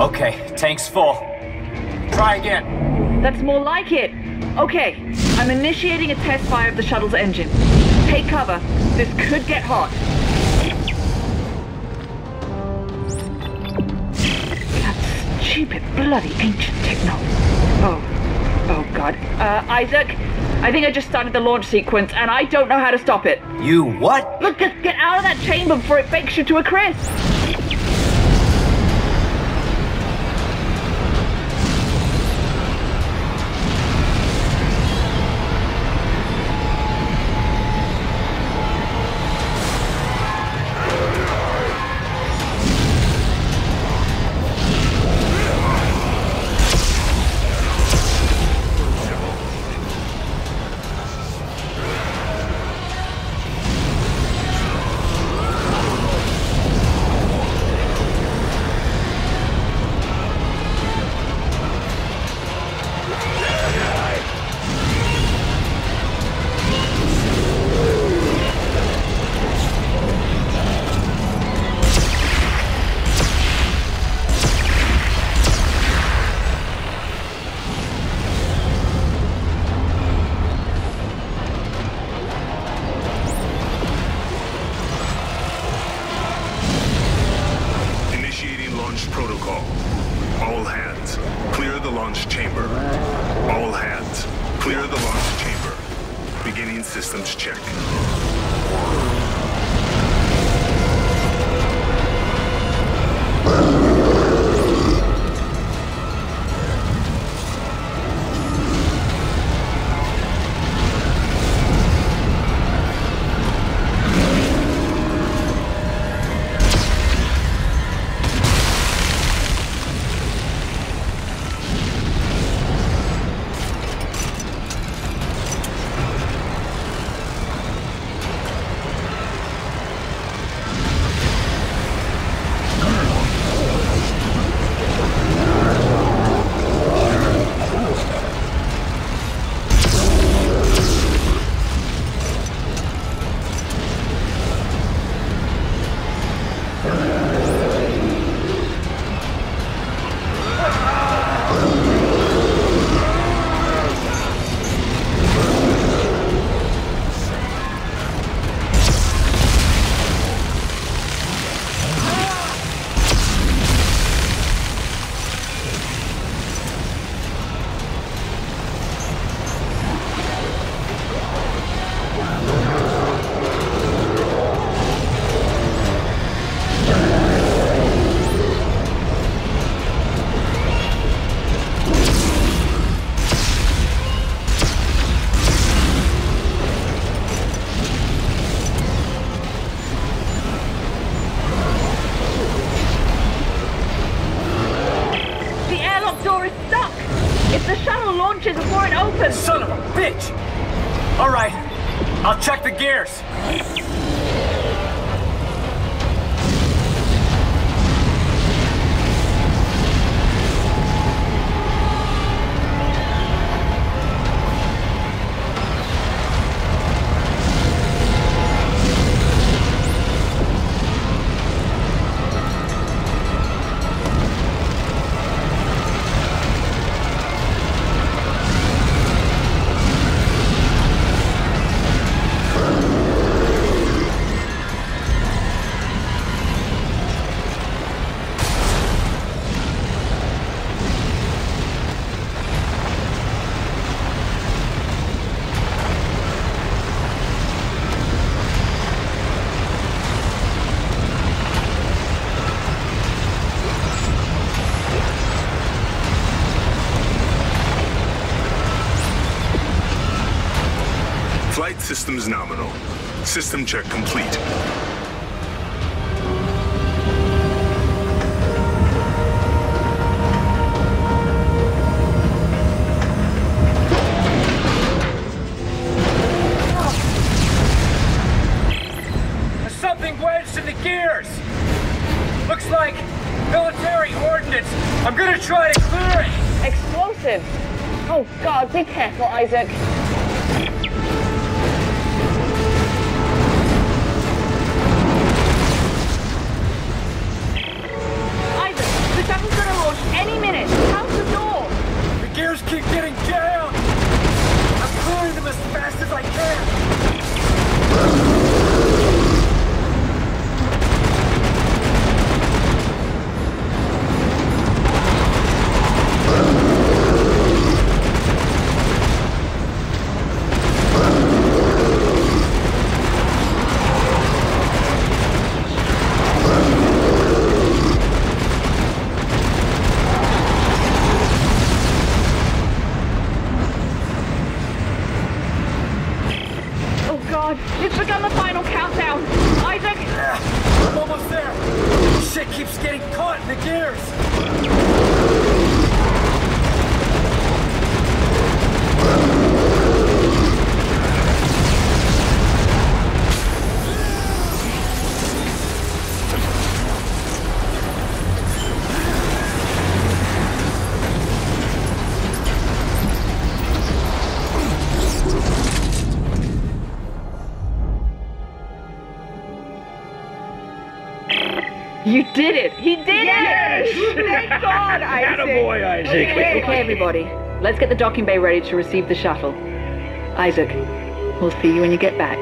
Okay, tank's full. Try again. That's more like it. Okay, I'm initiating a test fire of the shuttle's engine. Take cover. This could get hot. That stupid, bloody ancient techno. Oh. Oh, God. Uh, Isaac, I think I just started the launch sequence, and I don't know how to stop it. You what? Look, just get out of that chamber before it bakes you to a crisp. Check the gears. Flight systems nominal. System check complete. There's something wedged in the gears! Looks like military ordnance. I'm gonna try to clear it! Explosive. Oh, God, be careful, Isaac. You did it. He did it. Thank God, Isaac. Attaboy, Isaac. Okay, okay, everybody. Let's get the docking bay ready to receive the shuttle. Isaac, we'll see you when you get back.